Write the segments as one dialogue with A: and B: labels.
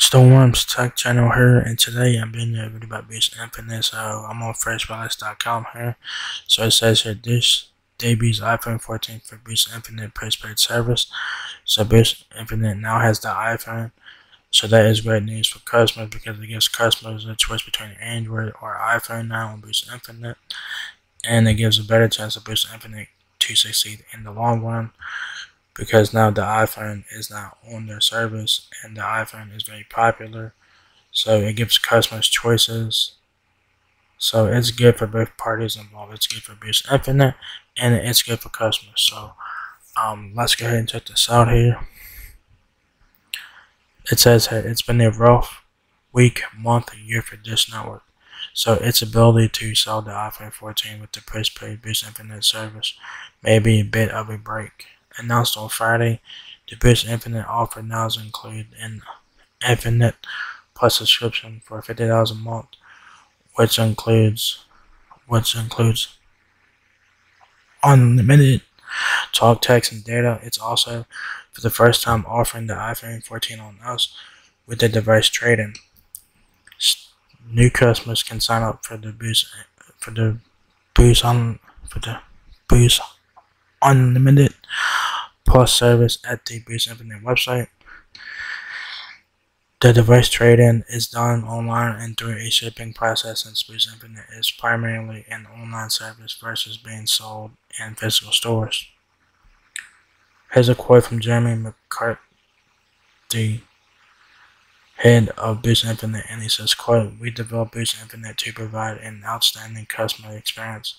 A: Storms Tech Channel here, and today I'm doing a video about Boost Infinite. So I'm on FierceWireless.com here. So it says here this debuts iPhone 14 for Boost Infinite postpaid service. So Boost Infinite now has the iPhone. So that is great news for customers because it gives customers a choice between Android or iPhone now on Boost Infinite, and it gives a better chance of Boost Infinite to succeed in the long run because now the iPhone is now on their service and the iPhone is very popular. So it gives customers choices. So it's good for both parties involved. It's good for Boost Infinite and it's good for customers. So um, let's go ahead and check this out here. It says here it's been a rough week, month, and year for Dish Network. So its ability to sell the iPhone 14 with the postpaid Boost Infinite service may be a bit of a break announced on Friday, the Boost Infinite offer now includes an Infinite Plus subscription for fifty dollars a month, which includes which includes unlimited talk, text, and data. It's also for the first time offering the iPhone 14 on us with the device trade-in. New customers can sign up for the Boost for the Boost on for the Boost Unlimited Plus service at the Boost Infinite website. The device trade-in is done online and through a shipping process since Boost Infinite is primarily an online service versus being sold in physical stores. Here's a quote from Jeremy McCarthy, head of Boost Infinite, and he says, quote, We developed Boost Infinite to provide an outstanding customer experience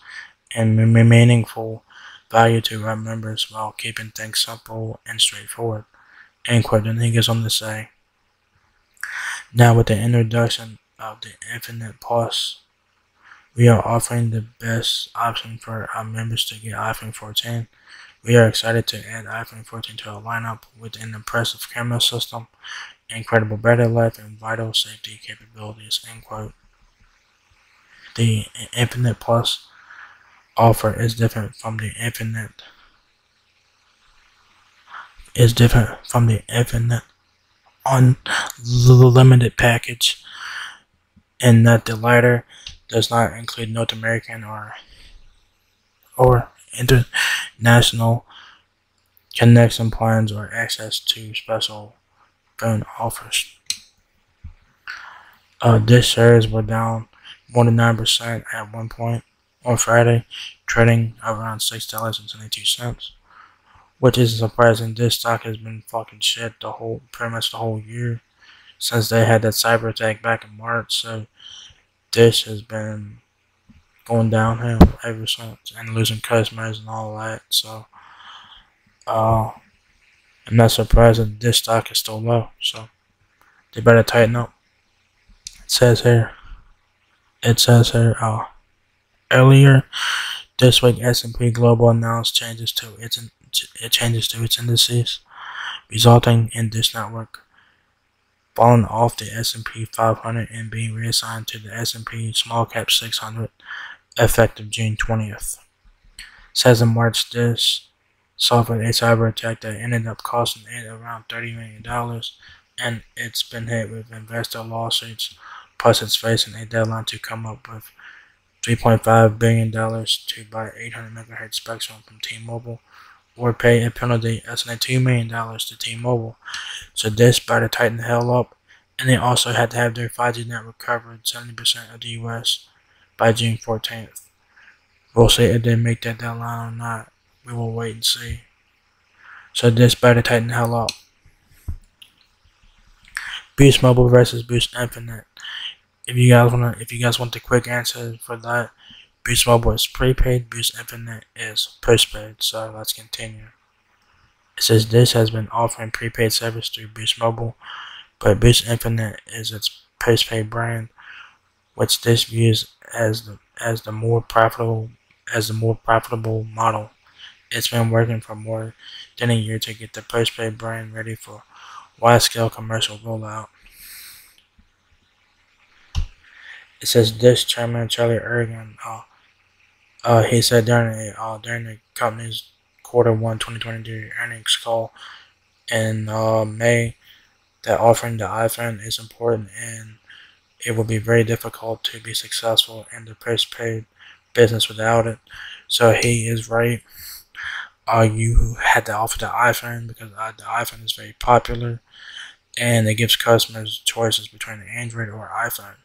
A: and meaningful value to our members while keeping things simple and straightforward. End quote. And he goes on to say, now with the introduction of the Infinite Plus, we are offering the best option for our members to get iPhone 14. We are excited to add iPhone 14 to our lineup with an impressive camera system, incredible battery life, and vital safety capabilities. End quote. The Infinite Plus offer is different from the infinite. Is different from the infinite unlimited package. And that the latter does not include North American or or international connection plans or access to special phone offers. Uh, Dish shares were down more than 9% at one point on Friday, trading around $6.72, which isn't surprising. This stock has been fucking shit the whole, pretty much the whole year since they had that cyber attack back in March. So this has been going downhill ever since and losing customers and all that. So, uh, I'm not surprised that this stock is still low. So they better tighten up. It says here. It says here. Uh, Earlier this week, S&P Global announced changes to its it changes to its indices, resulting in Dish network falling off the S&P 500 and being reassigned to the S&P Small Cap 600 effective June 20th. Says in March, Dish suffered a cyber attack that ended up costing it around $30 million, and it's been hit with investor lawsuits, plus it's facing a deadline to come up with $3.5 billion to buy 800 MHz spectrum from T-Mobile or pay a penalty estimated $2 million to T-Mobile. So Dish better tighten the hell up. And they also had to have their 5G network covered 70% of the US by June 14th. We'll see if they make that deadline or not. We will wait and see. So Dish better tighten the hell up. Boost Mobile versus Boost Infinite if you guys wanna if you guys want the quick answer for that, Boost Mobile is prepaid, Boost Infinite is postpaid. So let's continue. It says Dish has been offering prepaid service through Boost Mobile, but Boost Infinite is its postpaid brand, which Dish views as the as the more profitable as the more profitable model. It's been working for more than a year to get the postpaid brand ready for wide scale commercial rollout. It says Dish chairman Charlie Ergen, uh, uh, he said during a, uh, during the company's quarter one 2023 earnings call in uh, May that offering the iPhone is important and it will be very difficult to be successful in the postpaid business without it. So he is right. Uh, you had to offer the iPhone because uh, the iPhone is very popular and it gives customers choices between Android or iPhone.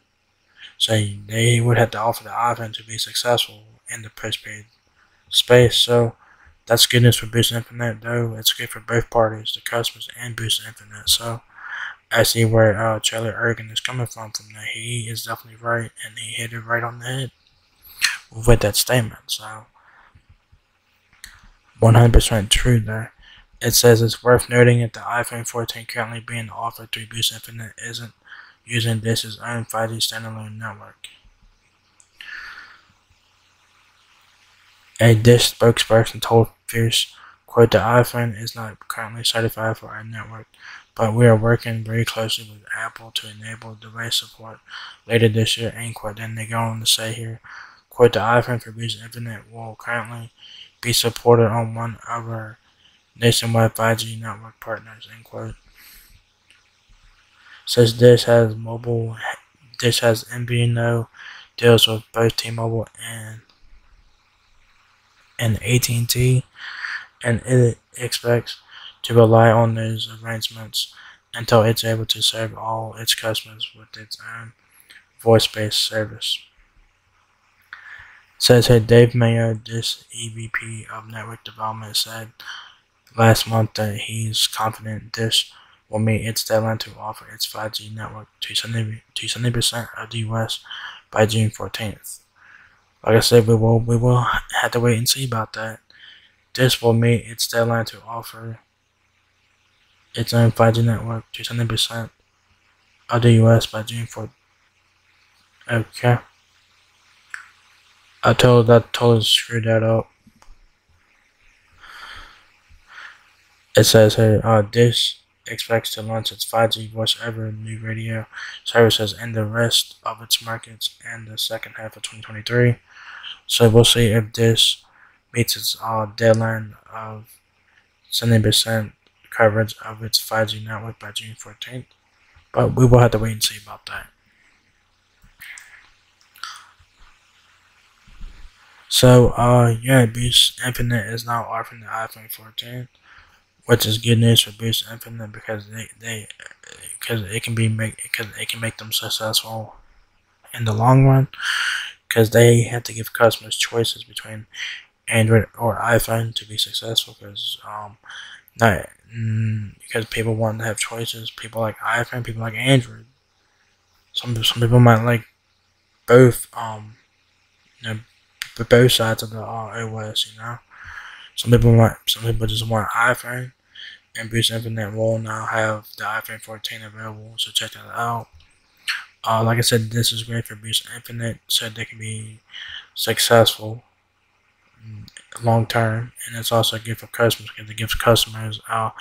A: So they would have to offer the iPhone to be successful in the postpaid space. So that's good news for Boost Infinite, though. It's good for both parties, the customers and Boost Infinite. So I see where uh, Charlie Ergen is coming from. From that, he is definitely right, and he hit it right on the head with that statement. So 100% true there. It says it's worth noting that the iPhone 14 currently being offered through Boost Infinite isn't using Dish's own 5G standalone network. A Dish spokesperson told Fierce, quote, the iPhone is not currently certified for our network, but we are working very closely with Apple to enable device support later this year, end quote. Then they go on to say here, quote, the iPhone for Boost Infinite will currently be supported on one of our nationwide 5G network partners, end quote. Says Dish has mobile, Dish has MVNO deals with both T-Mobile and and AT&T, and it expects to rely on those arrangements until it's able to serve all its customers with its own voice-based service. Says here Dave Mayer, Dish EVP of Network Development, said last month that he's confident Dish will meet its deadline to offer its 5G network to 70 percent of the US by June 14th. Like I said, we will we will have to wait and see about that. Dish will meet its deadline to offer its own 5G network to 70 percent of the US by June 14th. Okay. I told that totally screwed that up. It says here, uh, Dish expects to launch its 5G voice over new radio services in the rest of its markets in the second half of 2023. So we'll see if Dish meets its uh, deadline of 70% coverage of its 5G network by June 14th. But we will have to wait and see about that. So, uh, yeah, Boost Infinite is now offering the iPhone 14, which is good news for Boost Infinite because they they because it can be make because it can make them successful in the long run because they have to give customers choices between Android or iPhone to be successful because um not mm, because people want to have choices. People like iPhone, people like Android. Some some people might like both um you know both sides of the uh, OS, you know. Some people want, some people just want iPhone, and Boost Infinite will now have the iPhone 14 available, so check that out. Uh, like I said, this is great for Boost Infinite, so they can be successful long term, and it's also good for customers because it gives customers uh,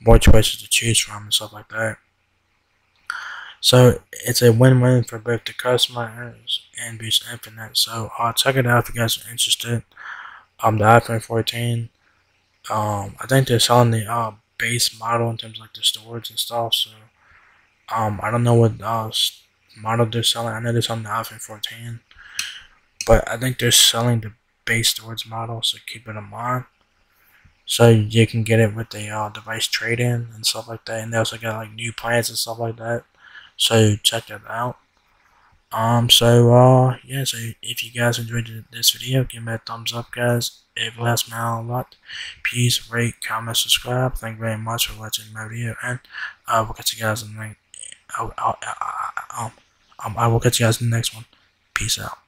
A: more choices to choose from and stuff like that. So it's a win-win for both the customers and Boost Infinite. So uh, check it out if you guys are interested. Um, the iPhone 14. Um, I think they're selling the uh base model in terms of like the storage and stuff. So um, I don't know what uh model they're selling. I know they're selling the iPhone 14, but I think they're selling the base storage model. So keep it in mind. So you can get it with the uh, device trade-in and stuff like that, and they also got like new plans and stuff like that. So check that out. Um, so, uh, yeah, so if you guys enjoyed this video, give me a thumbs up, guys. It will help me out a lot. Please rate, comment, subscribe. Thank you very much for watching my video, and I will catch you guys in the next. I, I, I, um, I will catch you guys in the next one. Peace out.